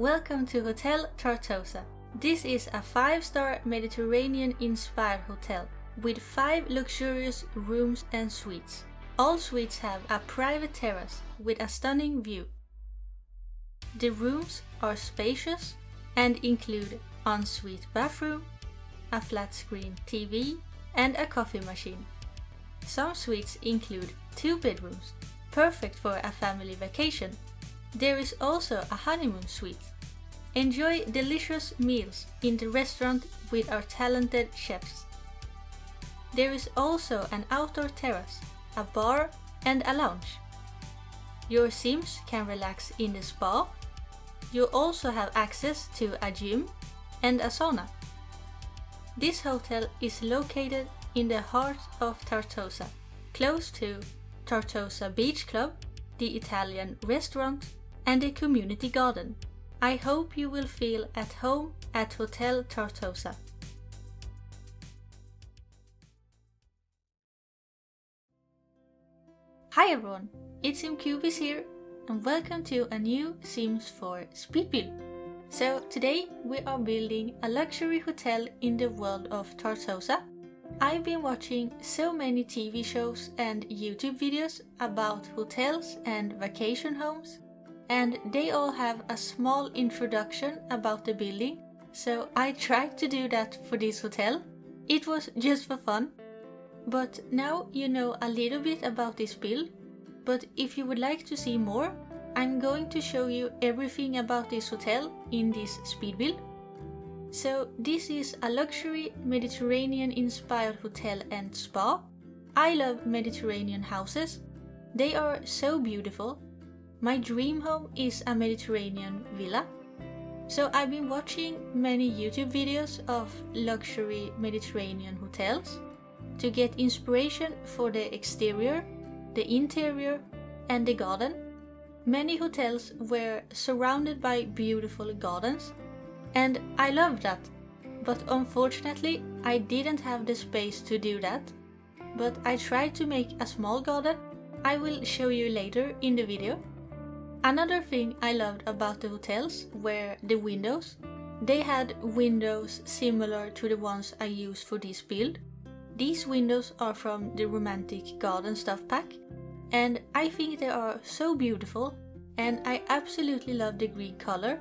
Welcome to Hotel Tartosa. This is a five star Mediterranean inspired hotel with five luxurious rooms and suites. All suites have a private terrace with a stunning view. The rooms are spacious and include ensuite bathroom, a flat screen TV, and a coffee machine. Some suites include two bedrooms, perfect for a family vacation. There is also a honeymoon suite. Enjoy delicious meals in the restaurant with our talented chefs. There is also an outdoor terrace, a bar, and a lounge. Your Sims can relax in the spa. You also have access to a gym and a sauna. This hotel is located in the heart of Tartosa, close to Tartosa Beach Club, the Italian restaurant, and a community garden. I hope you will feel at home at Hotel Tartosa. Hi everyone, it's Imcubis here, and welcome to a new Sims 4 speed build. So today we are building a luxury hotel in the world of Tartosa. I've been watching so many TV shows and YouTube videos about hotels and vacation homes, and they all have a small introduction about the building, so I tried to do that for this hotel. It was just for fun, but now you know a little bit about this build, but if you would like to see more, I'm going to show you everything about this hotel in this speed build. So this is a luxury Mediterranean inspired hotel and spa. I love Mediterranean houses. They are so beautiful. My dream home is a Mediterranean villa. So I've been watching many YouTube videos of luxury Mediterranean hotels to get inspiration for the exterior, the interior, and the garden. Many hotels were surrounded by beautiful gardens, and I love that. But unfortunately, I didn't have the space to do that. But I tried to make a small garden. I will show you later in the video. Another thing I loved about the hotels were the windows. They had windows similar to the ones I used for this build, these windows are from the Romantic Garden Stuff Pack, and I think they are so beautiful, and I absolutely love the green color.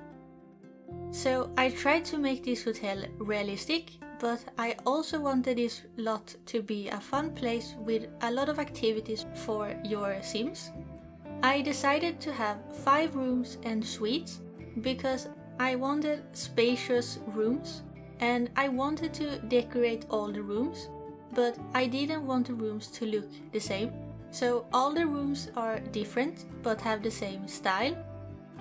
So I tried to make this hotel realistic, but I also wanted this lot to be a fun place with a lot of activities for your Sims. I decided to have 5 rooms and suites because I wanted spacious rooms and I wanted to decorate all the rooms but I didn't want the rooms to look the same. So all the rooms are different but have the same style.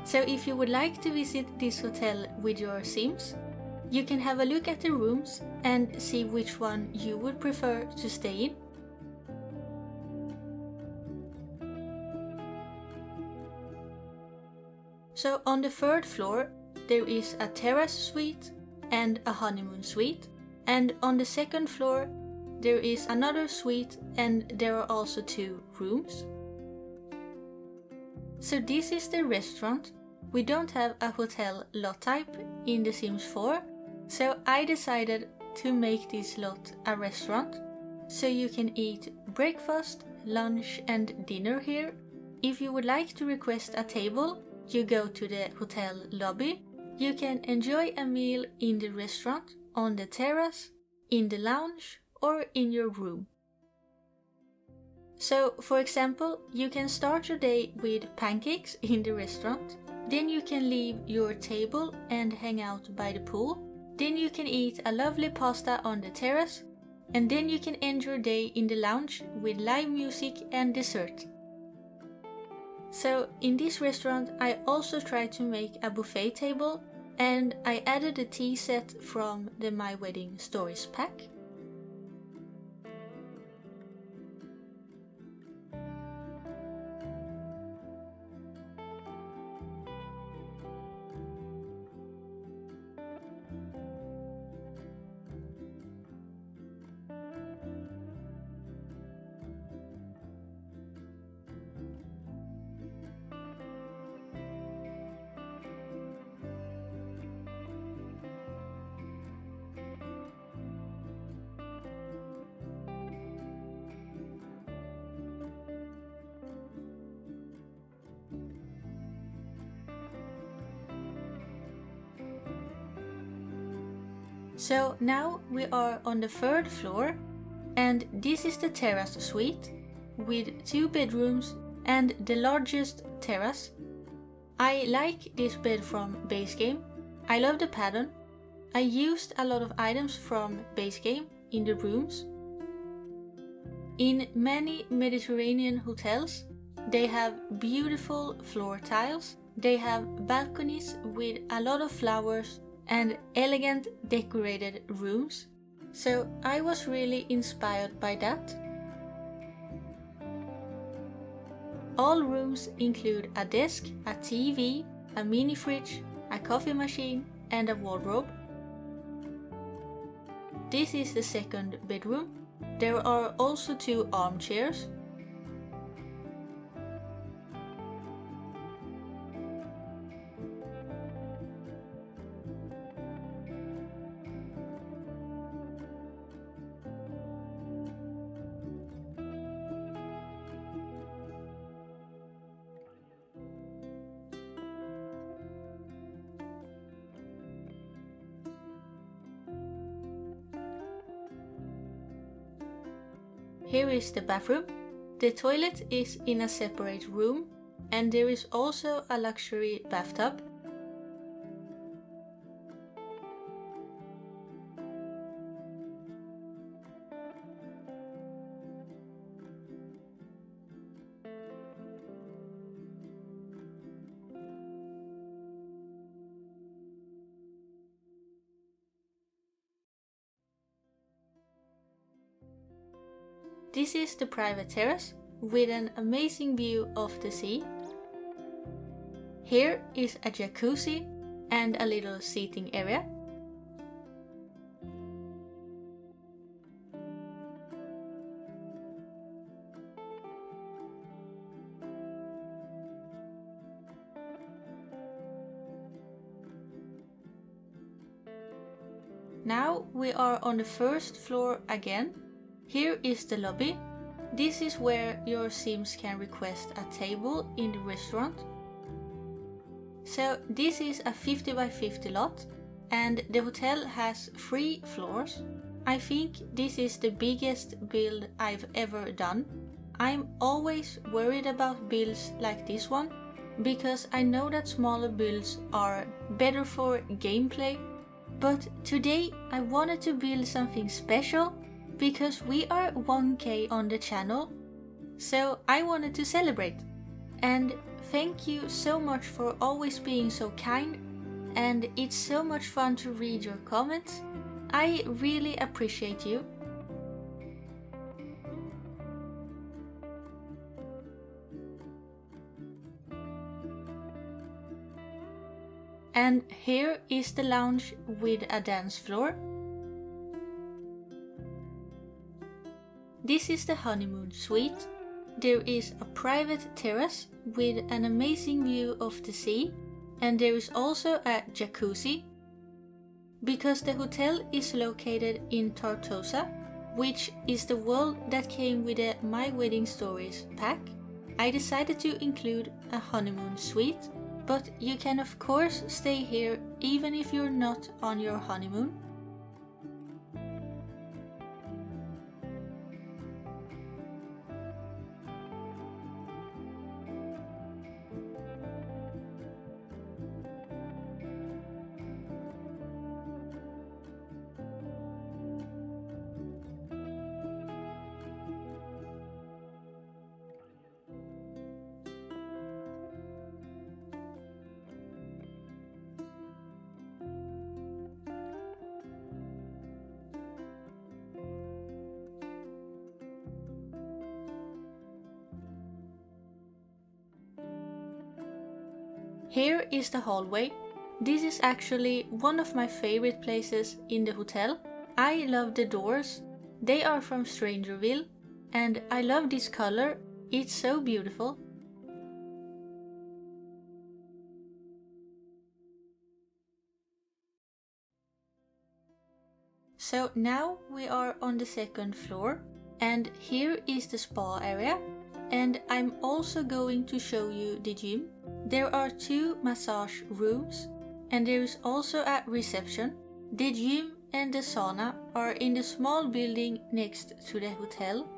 So if you would like to visit this hotel with your Sims, you can have a look at the rooms and see which one you would prefer to stay in. So on the third floor there is a terrace suite and a honeymoon suite and on the second floor there is another suite and there are also two rooms. So this is the restaurant. We don't have a hotel lot type in The Sims 4, so I decided to make this lot a restaurant. So you can eat breakfast, lunch and dinner here. If you would like to request a table, you go to the hotel lobby. You can enjoy a meal in the restaurant, on the terrace, in the lounge or in your room. So, for example, you can start your day with pancakes in the restaurant, then you can leave your table and hang out by the pool, then you can eat a lovely pasta on the terrace, and then you can end your day in the lounge with live music and dessert. So, in this restaurant, I also tried to make a buffet table and I added a tea set from the My Wedding Stories pack. So now we are on the third floor and this is the terrace suite with two bedrooms and the largest terrace. I like this bed from Base Game. I love the pattern. I used a lot of items from Base Game in the rooms. In many Mediterranean hotels, they have beautiful floor tiles, they have balconies with a lot of flowers and elegant decorated rooms. So I was really inspired by that. All rooms include a desk, a TV, a mini fridge, a coffee machine, and a wardrobe. This is the second bedroom. There are also two armchairs Here is the bathroom. The toilet is in a separate room and there is also a luxury bathtub. This is the private terrace with an amazing view of the sea. Here is a jacuzzi and a little seating area. Now we are on the first floor again here is the lobby. This is where your Sims can request a table in the restaurant. So this is a 50 by 50 lot and the hotel has three floors. I think this is the biggest build I've ever done. I'm always worried about builds like this one because I know that smaller builds are better for gameplay. But today I wanted to build something special because we are 1k on the channel, so I wanted to celebrate. And thank you so much for always being so kind, and it's so much fun to read your comments. I really appreciate you. And here is the lounge with a dance floor This is the honeymoon suite. There is a private terrace with an amazing view of the sea, and there is also a jacuzzi. Because the hotel is located in Tartosa, which is the world that came with the My Wedding Stories pack, I decided to include a honeymoon suite, but you can of course stay here even if you're not on your honeymoon. Here is the hallway. This is actually one of my favorite places in the hotel. I love the doors. They are from Strangerville and I love this color. It's so beautiful. So now we are on the second floor and here is the spa area and I'm also going to show you the gym. There are two massage rooms and there is also a reception. The gym and the sauna are in the small building next to the hotel.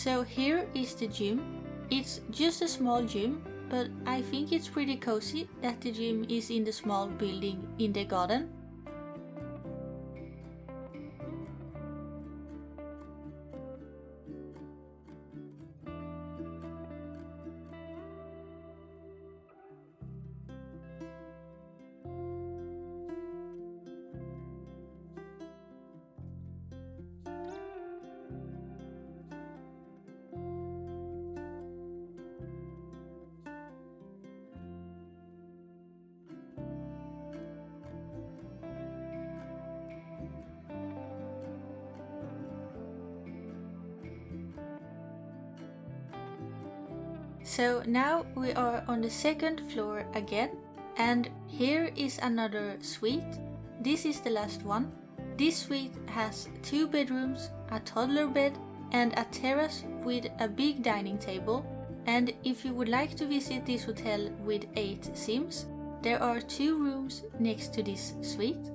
So here is the gym. It's just a small gym, but I think it's pretty cozy that the gym is in the small building in the garden. So now we are on the second floor again and here is another suite. This is the last one. This suite has two bedrooms, a toddler bed and a terrace with a big dining table. And if you would like to visit this hotel with 8 sims, there are two rooms next to this suite.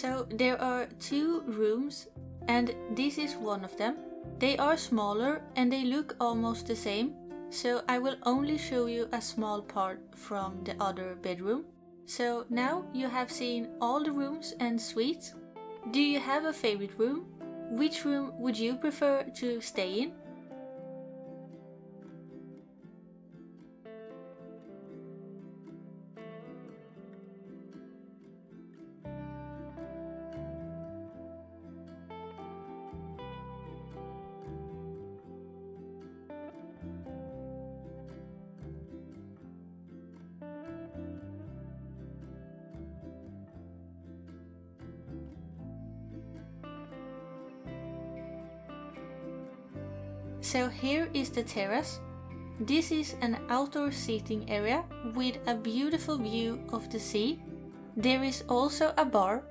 So there are two rooms and this is one of them. They are smaller and they look almost the same, so I will only show you a small part from the other bedroom. So now you have seen all the rooms and suites. Do you have a favorite room? Which room would you prefer to stay in? So here is the terrace. This is an outdoor seating area with a beautiful view of the sea. There is also a bar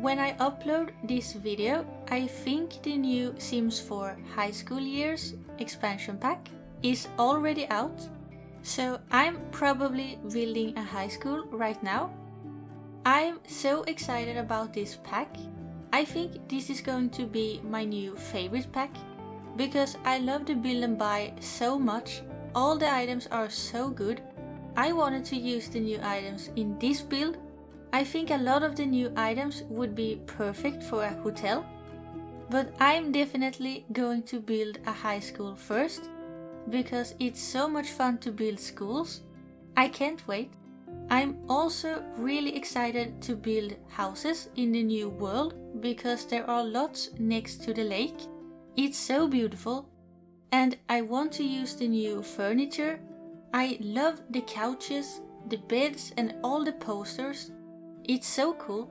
When I upload this video, I think the new Sims 4 High School Years expansion pack is already out. So I'm probably building a high school right now. I'm so excited about this pack. I think this is going to be my new favorite pack because I love the build and buy so much. All the items are so good. I wanted to use the new items in this build I think a lot of the new items would be perfect for a hotel. But I'm definitely going to build a high school first because it's so much fun to build schools. I can't wait. I'm also really excited to build houses in the new world because there are lots next to the lake. It's so beautiful. And I want to use the new furniture. I love the couches, the beds, and all the posters. It's so cool.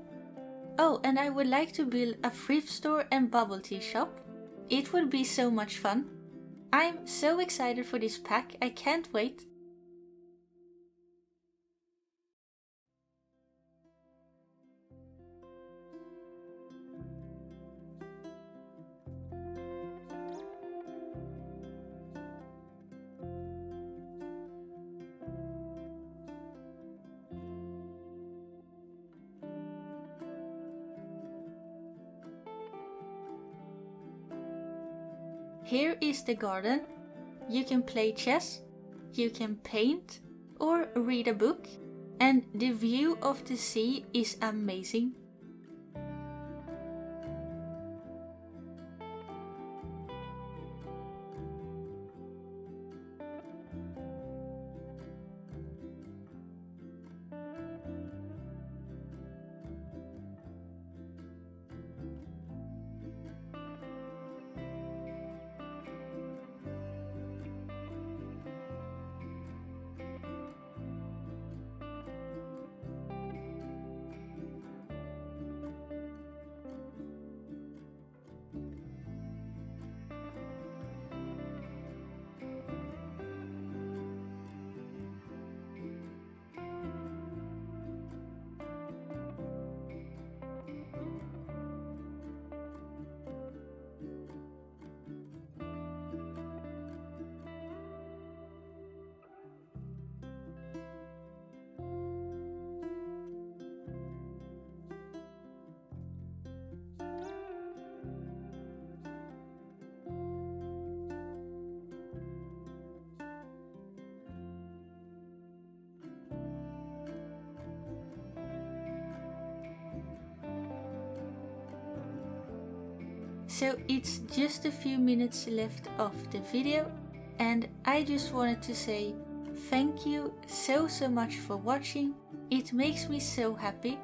Oh, and I would like to build a thrift store and bubble tea shop. It would be so much fun. I'm so excited for this pack, I can't wait. Here is the garden. You can play chess, you can paint or read a book, and the view of the sea is amazing. So it's just a few minutes left of the video and I just wanted to say thank you so so much for watching. It makes me so happy.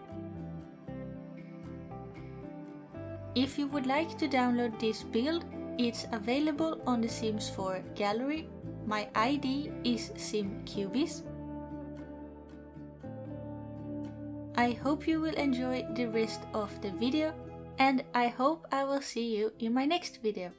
If you would like to download this build, it's available on the Sims 4 gallery. My ID is SimCubeez. I hope you will enjoy the rest of the video and I hope I will see you in my next video.